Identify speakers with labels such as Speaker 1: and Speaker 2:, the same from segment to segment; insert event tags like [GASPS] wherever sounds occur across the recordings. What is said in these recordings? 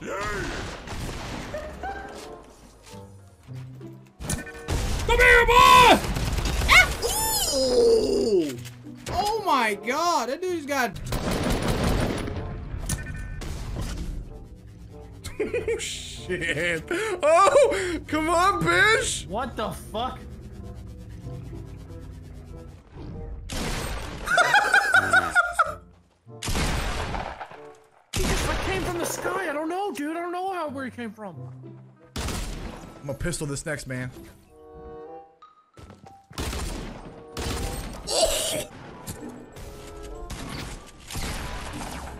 Speaker 1: Come here, boy! Oh! Oh my god, that dude's got. [LAUGHS]
Speaker 2: Oh, shit. Oh, come on, bitch.
Speaker 3: What the fuck? Dude. I don't know how where he came from.
Speaker 2: I'm gonna pistol this next man.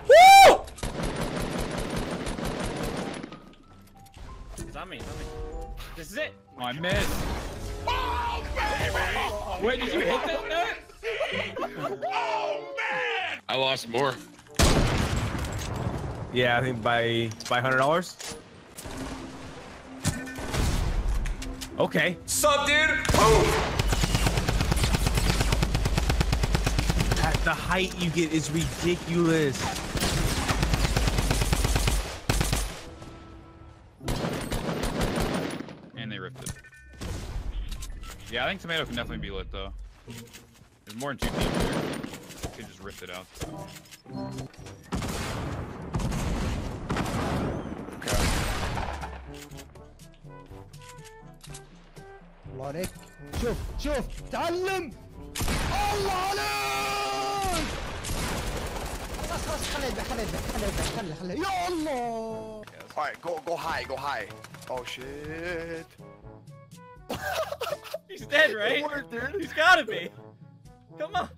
Speaker 1: Woo!
Speaker 3: It's on me. It's on me. This is it. Oh, I missed. Wait, did you hit that nut?
Speaker 4: I lost more.
Speaker 5: Yeah, I think by by hundred dollars. Okay.
Speaker 6: Sup, dude? Boom.
Speaker 5: At the height you get is ridiculous.
Speaker 3: And they ripped it. Yeah, I think tomato can definitely be lit though. There's more than two teams there. They just ripped it out.
Speaker 7: الله عليك شوف شوف تعلم الله عليك خلاص خلاص خليه يذبح خليه يذبح خليه يذبح خليه خليه يا الله
Speaker 8: Alright, go go high, go high. Oh shit. [LAUGHS]
Speaker 3: He's dead, right?
Speaker 8: worked, dude.
Speaker 3: He's gotta be. Come on.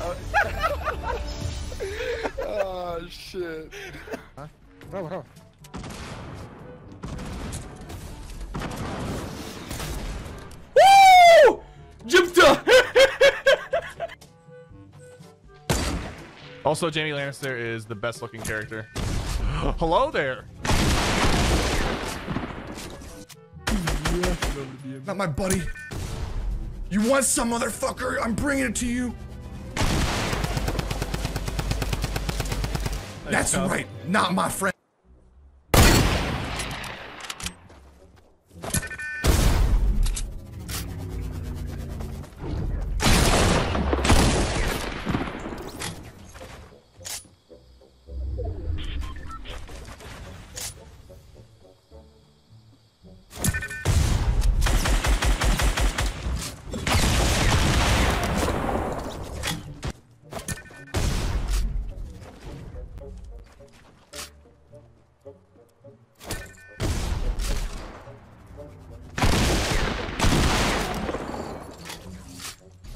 Speaker 3: [LAUGHS]
Speaker 8: Oh shit.
Speaker 7: bravo, bravo.
Speaker 1: Woo!
Speaker 2: Also, Jaime Lannister is the best looking character. [GASPS] Hello there! Not my buddy. You want some motherfucker? I'm bringing it to you. That's right, not my friend.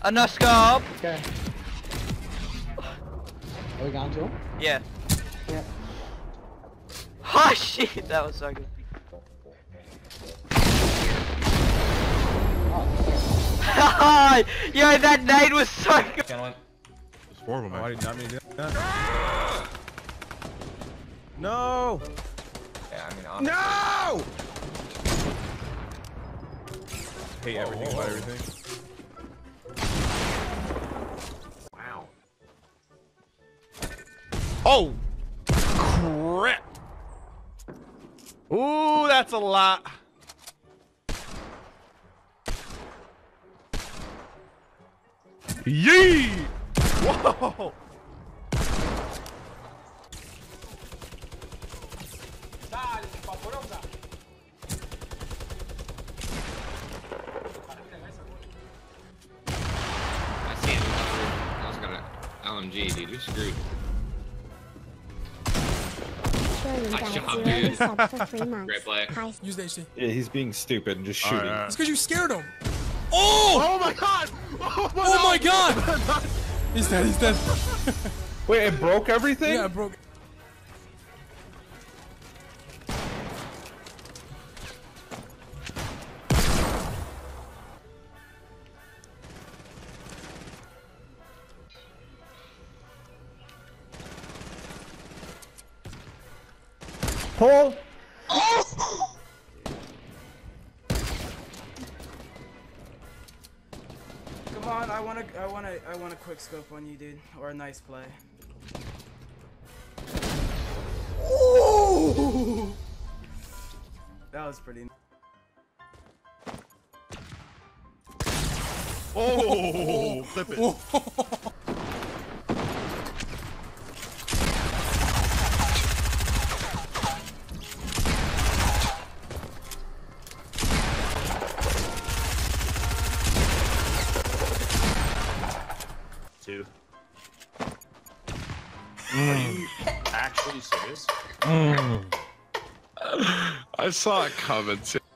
Speaker 9: A no scope.
Speaker 7: Okay. Are we going to him?
Speaker 9: Yeah.
Speaker 7: Yeah.
Speaker 9: Oh shit, that was so good. Yo, that nade was so good.
Speaker 4: It's horrible,
Speaker 5: Oh, I
Speaker 4: man.
Speaker 5: did not mean to do that. No!
Speaker 6: Yeah, I mean, honestly.
Speaker 5: No! Hate everything about oh.
Speaker 6: everything.
Speaker 2: Oh, crap. Ooh, that's a lot. Yee! Whoa!
Speaker 4: LMG, dude. You're screwed. Nice job, dude. Great play.
Speaker 1: Use that shit.
Speaker 10: Yeah, he's being stupid and just shooting.
Speaker 1: It's because you scared him. Oh!
Speaker 2: oh! Oh my god! Oh my,
Speaker 1: Oh my god! [LAUGHS] He's dead, he's dead.
Speaker 10: Wait, it broke [LAUGHS] everything?
Speaker 1: Yeah, I broke.
Speaker 7: Paul!
Speaker 11: Come on, I wanna, I wanna, I want a quick scope on you, dude, or a nice play.
Speaker 1: Oh! Oh.
Speaker 11: That was pretty.
Speaker 12: Oh, clip it.
Speaker 4: I saw it coming too.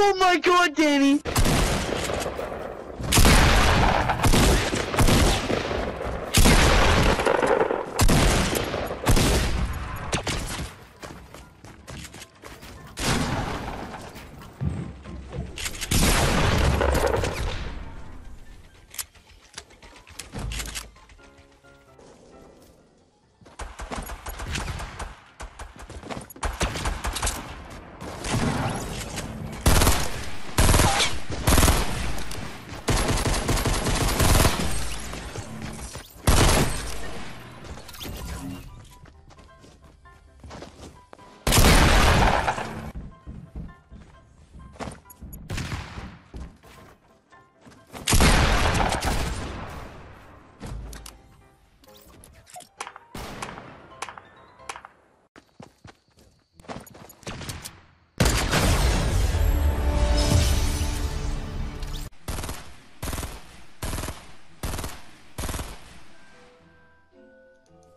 Speaker 5: Oh my god, Danny!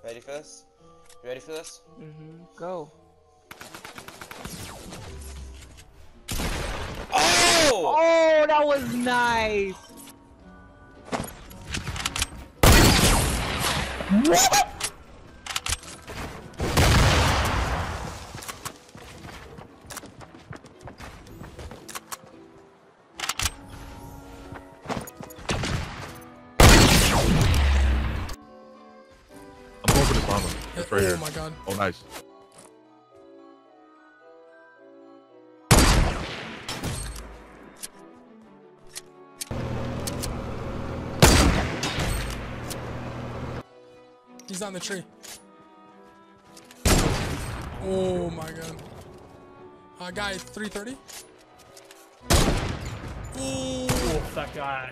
Speaker 13: Ready for this? You ready for this?
Speaker 5: Mm-hmm. Go.
Speaker 13: Oh!
Speaker 5: Oh, that was nice.
Speaker 12: I'm armor. Right
Speaker 1: oh
Speaker 12: here.
Speaker 1: my god.
Speaker 12: Oh, nice.
Speaker 1: He's on the tree. Oh my god. Uh, guy 330. Ooh.
Speaker 14: that guy.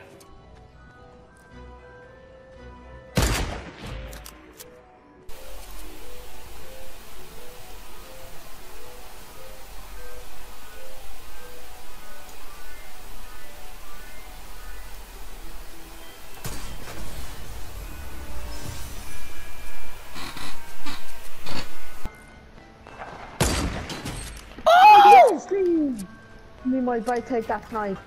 Speaker 15: Might buy take that knife.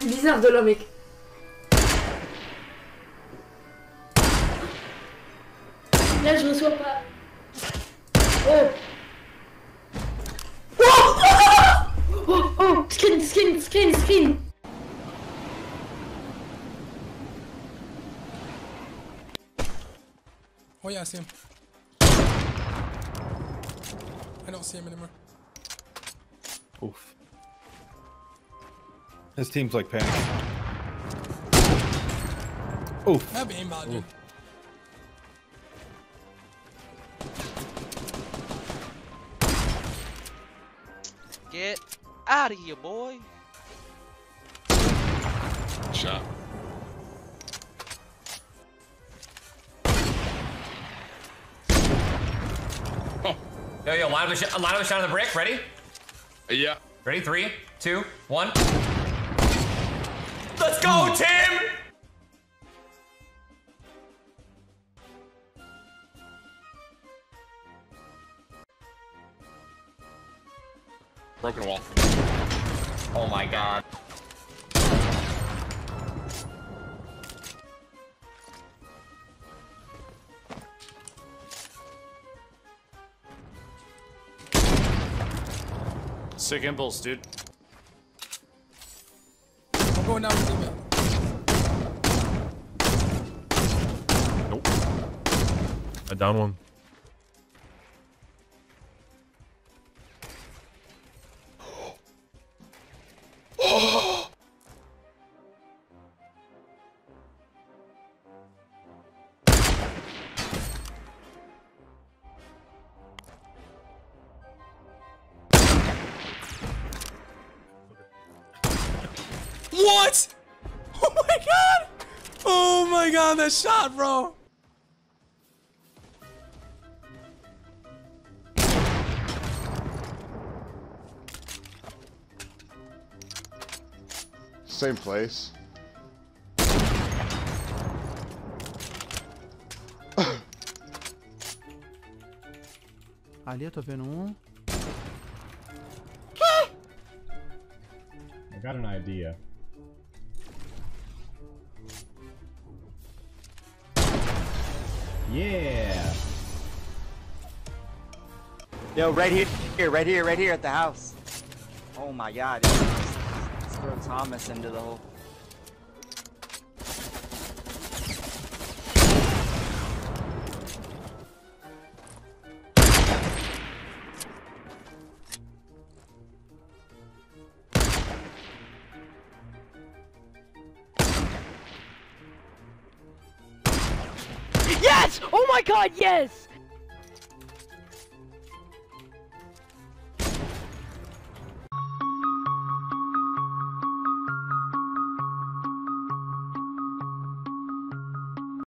Speaker 16: Bizarre de là, mec. Oh
Speaker 1: yeah, I see him. I don't see him anymore.
Speaker 10: Oof. His team's like panic. Oof.
Speaker 1: That'd be aimbot, dude.
Speaker 5: Get out of here, boy.
Speaker 4: Shot.
Speaker 6: Yo, yo, line up the, sh- line up the shot on the brick. Ready?
Speaker 4: Yeah.
Speaker 6: Ready? Three, two, one. Let's go, Tim!
Speaker 4: Broken wall.
Speaker 6: Oh my god.
Speaker 17: Sick impulse, dude.
Speaker 1: I'm going down to the middle.
Speaker 12: Nope. I down one.
Speaker 1: What? Oh my god! Oh my god, that shot, bro!
Speaker 18: Same place. [COUGHS]
Speaker 7: Ali, eu tô vendo um.
Speaker 19: I got an idea. Yeah.
Speaker 20: Yo, right here, here, right here, right here at the house. Oh my god. Throw Thomas into the hole.
Speaker 9: Oh my god, yes!